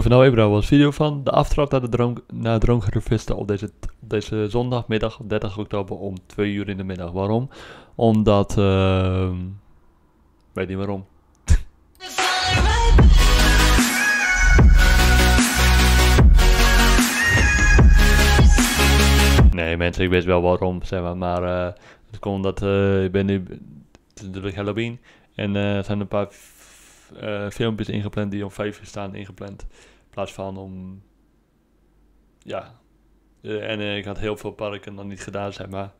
Van nou Ebro was video van de aftrap naar de droom, naar Droomgerufvisten op deze, deze zondagmiddag 30 oktober om 2 uur in de middag. Waarom? Omdat, ehm weet niet waarom. Nee mensen, ik weet wel waarom, zeg maar, maar eh, het komt omdat eh, ik ben nu, het is natuurlijk Halloween en eh, er zijn een paar eh, filmpjes ingepland die om 5 uur staan ingepland. In plaats van om, ja, Eh, en eh, ik had heel veel parken nog niet gedaan, zeg maar,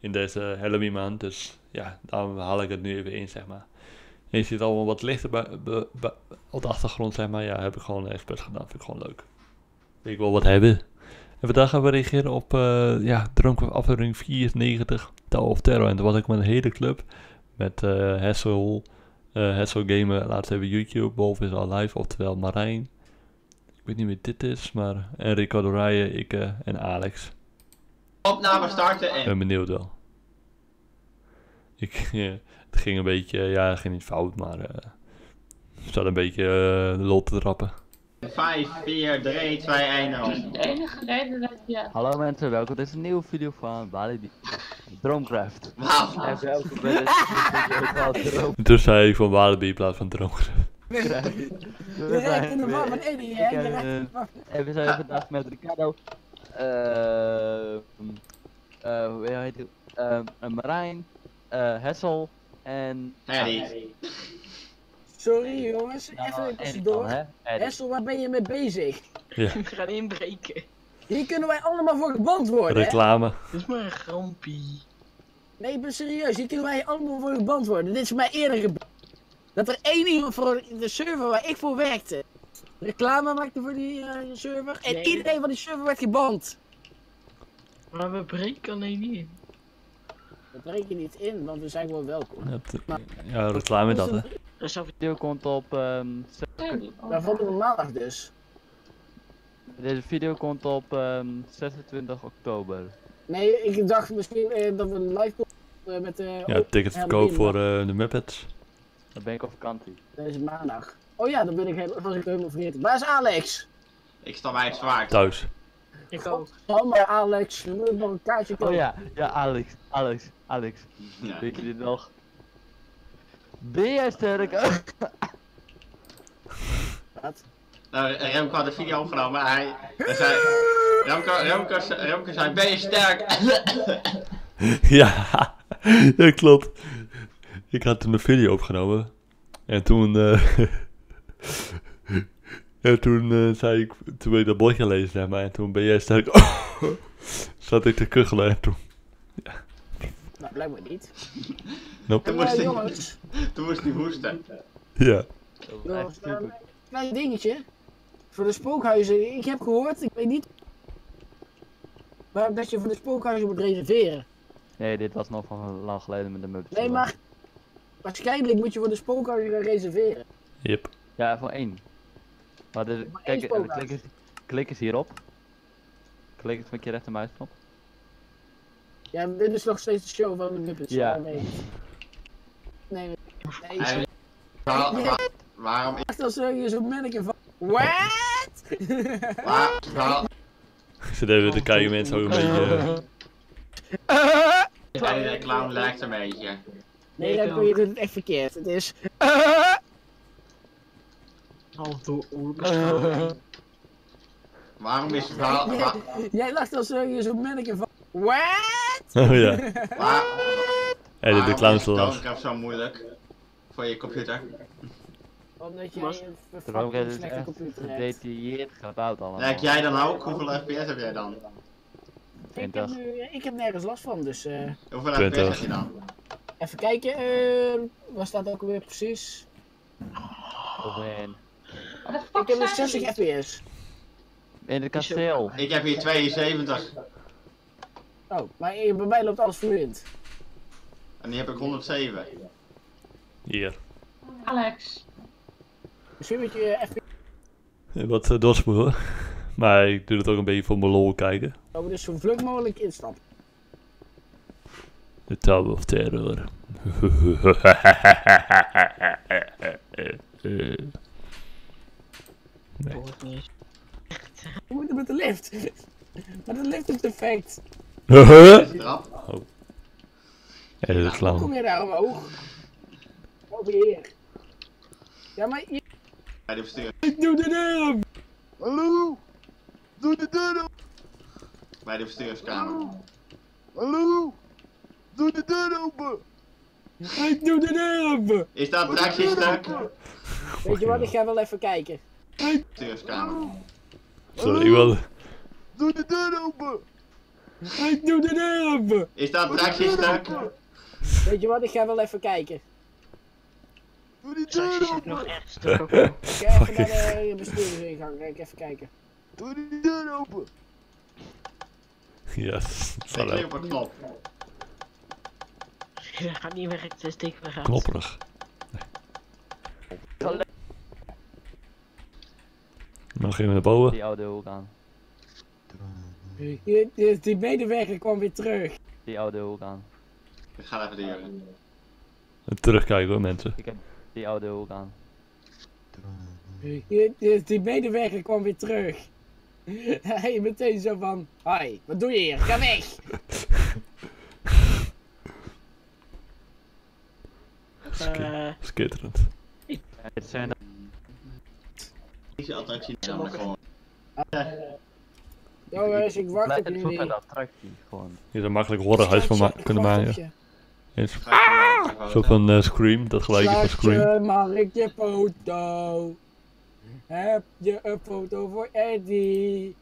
in deze Halloween maand. Dus ja, daarom haal ik het nu even in, zeg maar. En je ziet allemaal wat lichter op de achtergrond, zeg maar. Ja, heb ik gewoon expres gedaan, vind ik gewoon leuk. Wil ik wel wat hebben. En vandaag gaan we reageren op, eh ja, Droomcraft aflevering 94, Tower of Terror. En toen was ik met een hele club, met eh Hessel, eh Hessel Gamer, laatst even YouTube, Wolf is al live, oftewel Marijn. Ik weet niet wie dit is, maar en Ricardo Rijen, ik eh, en Alex. Opname starten Ik en... ben benieuwd wel. Ik, het ging een beetje, ja, het ging niet fout, maar eh er zat een beetje de lol te trappen. 5, 4, 3, 2, 1, 0. De enige reden dat je... Hallo mensen, welkom bij deze nieuwe video van Walibi Droomcraft. Wauw. Droomcraft. Toen zei ik van Walibi in plaats van Droomcraft. We rijdt in de war van Eddie, ik hè? En, rijdt eh, in de war. En we zijn vandaag met Ricardo, eh, eh, hoe heet het? Eh, Marijn, eh, Hessel en... Harry. Sorry jongens, Nou, even en tussendoor. Eddie. Hessel, waar ben je mee bezig? Ja, We gaan inbreken. Hier kunnen wij allemaal voor geband worden, reclame. Dit is maar een grampie. Nee, ik ben serieus. Hier kunnen wij allemaal voor geband worden. Dit is mij eerder gebeurd. Dat er één iemand voor de server waar ik voor werkte, reclame maakte voor die eh, server. En Nee. iedereen van die server werd geband. Maar we breken alleen niet in. We breken niet in, want we zijn gewoon welkom. Ja, Ja, reclame dat hè. Dat zou De video komt op... ehm, Maar volgende maandag dus. Deze video komt op ehm, 26 oktober. Nee, ik dacht misschien eh, dat we een live komen met de Ja, tickets verkoop voor eh, de Muppets. Dan ben ik op vakantie. deze maandag. Oh ja, dan ben ik, heel- was ik helemaal vergeten. Waar is Alex? Ik sta bij het zwaard. Thuis. Ik ook. Oh, maar Alex, we moeten nog een kaartje kopen. Oh ja, ja Alex, Alex, Alex. Ja. Weet je dit nog? Ben jij sterk? Wat? Nou, Remco had een video opgenomen. Hij, hij zei... Remco, Remco, Remco zei, ben je sterk? ja, ja, klopt. Ik had toen een video opgenomen. En toen, eh en toen eh, zei ik, toen wil ik dat bordje lezen, zeg maar. En toen ben jij sterk. Zat ik te kuchelen en toen. Nou, blijkbaar niet. Nope. Toen Ja, moest hij, jongens, toen moest hij hoesten. Ja. jongens eh, een klein dingetje. Voor de spookhuizen, ik heb gehoord, ik weet niet. Maar dat je voor de spookhuizen moet reserveren. Nee, dit was nog van lang geleden met de Muppets. Nee, maar waarschijnlijk moet je voor de spookhuizen gaan reserveren. Yep. Ja, voor één. Maar dit, Maar kijk, één klik, eens, klik eens hierop. Klik eens met je rechtermuisknop. Ja, dit is nog steeds de show van de Muppets. Ja. Nee. Nee, nee. nee. Waarom... Echt als er je zo'n manneke van. What? Zit even te kijken, mensen ook een beetje. eh, en de reclame lijkt een beetje. Nee, dan kun je dit echt verkeerd. Het is. Half door oorbeschouwing. Waarom is... Jij, waar, jij lacht als je zo'n manneke van. What? oh ja. waar, Hey, de waarom clown is te lachen. Minecraft zo moeilijk? Voor je computer? Omdat jij Was- een Droomcraft fucking is slechte echt computer hebt. gedetailleerd gebouwd allemaal. Lijk jij dan ook? Hoeveel FPS heb jij dan? Ik heb, 20. nu, ik heb nergens last van, dus eh, Hoeveel FPS 20. heb je dan? even kijken. eh waar staat ook alweer precies? Overheen. Ik heb een 60 fps. In het kasteel. Ik heb hier 72 Oh, maar eh, bij mij loopt alles vloeiend. en die heb ik 107. Hier. Alex. Misschien moet je eh, fps Wat uh, doorspoelen. Maar ik doe het ook een beetje voor mijn lol kijken. oh, dus zo vlug mogelijk instappen. De Tower of Terror. Nee. Hoor het niet eens. We moeten met de lift. Maar de lift is defect. Is het erop? Ja, dit is slaan. kom je daar omhoog? Over hier. Ja, maar je... Bij de bestuur. Ik doe de deur op. Hallo? Doe de deur open! Bij de bestuurskamer. Hallo? Doe de deur open! Ik doe de deur op. Is dat attractie stuk? Weet je wat, ik ga wel even kijken. Bestuurskamer. Sorry, wel. Doe de deur open! Ik doe de deur op. Is dat attractie stuk? Weet je wat, ik ga wel even kijken. Doe die deur open! nog ga even naar de bestuurdersingang. Ga ik even kijken. Doe die deur open! Yes. Ik klik op een knop. Dat gaat niet werken, het is dik weer uit. Knopperig. Dan gaan we naar boven. Die oude hoek aan. Die, die, die medewerker kwam weer terug. Die oude hoek aan. Ik ga even de jongen. Terugkijken hoor, mensen. Ik heb die oude hoek aan. Die, medewerker kwam weer terug. Hij meteen zo van, hoi, wat doe je hier? Ga weg! Eh, Skitterend. Het zijn Deze attractie namelijk gewoon. Jongens, ik wacht op jullie. een attractie gewoon. Je zou makkelijk horrorhuis van kunnen maken. Eens. Ah! Zo van eh, Scream, dat gelijke van Scream. Schatje, mag ik je foto? Heb je een foto voor Eddie?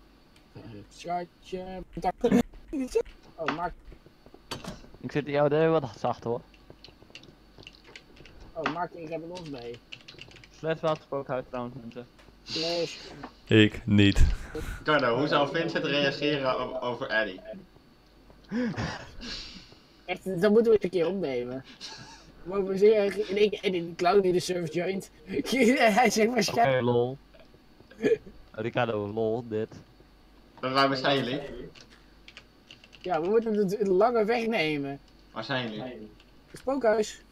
Schatje, Oh, maak, Ik zit die oude wat zacht hoor. oh, maak, ik heb een ons mee. Slechts wat spookhuis trouwens mensen. Slash. Ik niet. Cardo, hoe zou Vincent reageren over Eddie? Echt, dat moeten we eens een keer opnemen. Mogen we zeggen, in één keer, en in de cloud die de service joint. Hij zegt Oké waarschijnlijk. lol. Ricardo lol dit. Dan waar zijn jullie? Ja, we moeten het een lange weg nemen. Waar zijn jullie? Spookhuis.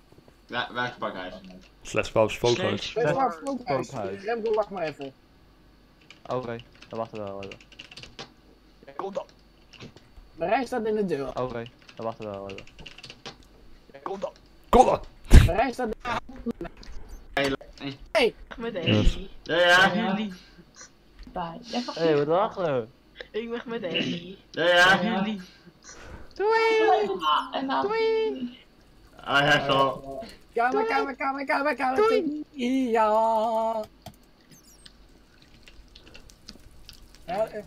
Ja, waar is het pakhuis? Slash Paus Spookhuis. Ja, wel het spookhuis. spookhuis. Remco, wacht maar even. Oké, dan wachten we wel even. Ja, kom dan. Marijn staat in de deur. Oké, dan wachten we wel even. Ja, kom dan. Kom dan! Marijn staat met Eddie. Ja, ja. Jullie. Bye. Hé, hey, wat wachten? Ik weg met Eddie. Ja, ja. En dan. Ah, ja, zo. Kamer, kamer, kamer, kamer, kamer. Ja. Ja, eh,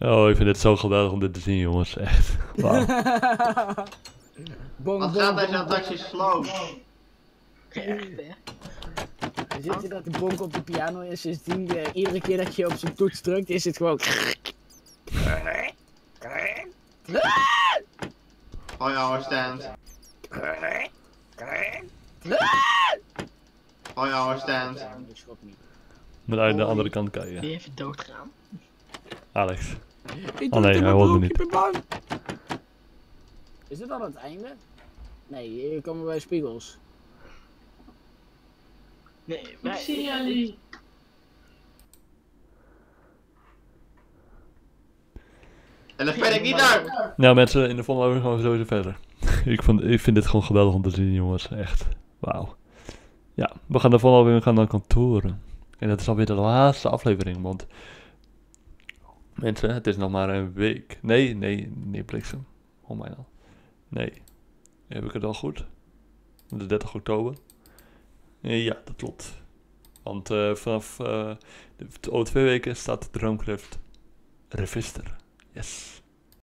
Oh, ik vind het zo geweldig om dit te zien, jongens. Echt. Bong, Wat gaat deze bong. attractie slow? Echt, hè? Dan zit je dat de bonk op de piano is, dus die, eh, iedere keer dat je op zijn toets drukt, is het gewoon... Hoi, oude stand. Hoi, oude stand. Moet uit de andere kant kijken. Die even doodgaan. Alex. Ik Oh nee, in hij mijn hoorde broek, niet. Ik ben bang. Is dit al het einde? Nee, hier komen we bij spiegels. Nee, Ik wij, zie jullie. En dat vind ik niet uit. Nou mensen, in de volgende aflevering gaan we sowieso verder. ik, vond, ik vind dit gewoon geweldig om te zien, jongens. Echt. Wauw. Ja, we gaan de volgende aflevering gaan naar kantoren. En dat is alweer de laatste aflevering, want... Mensen, het is nog maar een week. Nee, nee, nee, bliksem. Oh mijn al. Nee. Heb ik het al goed? De 30 oktober? Eh, Ja, dat klopt. Want eh, vanaf eh, de, over twee weken staat Droomcraft Revister. Yes.